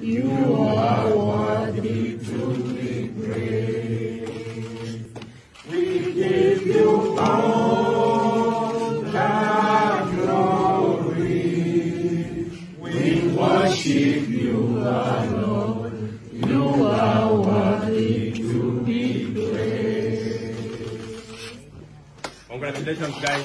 You are worthy to be praised. We give you all the glory. We worship you, our Lord. You are worthy to be praised. Congratulations, guys.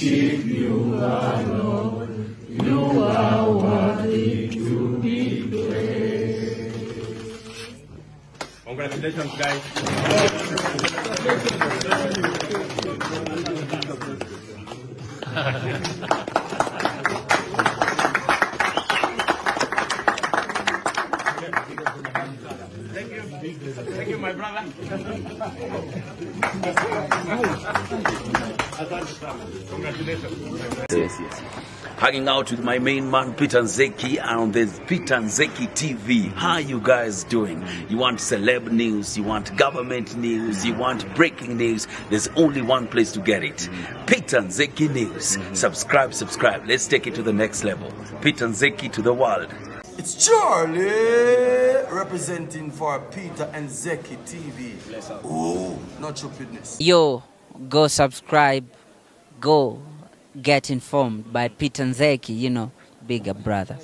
worship you, Lord. You are worthy to be praised. Congratulations, guys. Thank you. Thank you, my brother. Congratulations. Yes, yes. Hanging out with my main man Peter Nzeki on this Peter Nzeki TV. How you guys doing? You want celeb news, you want government news, you want breaking news. There's only one place to get it. Peter Nzeki News. Subscribe, subscribe. Let's take it to the next level. Peter Nzeki to the world. It's Charlie representing for Peter Nzeki TV. Oh, not stupidness. Yo, go subscribe, go get informed by Peter Nzeki, you know, bigger brother.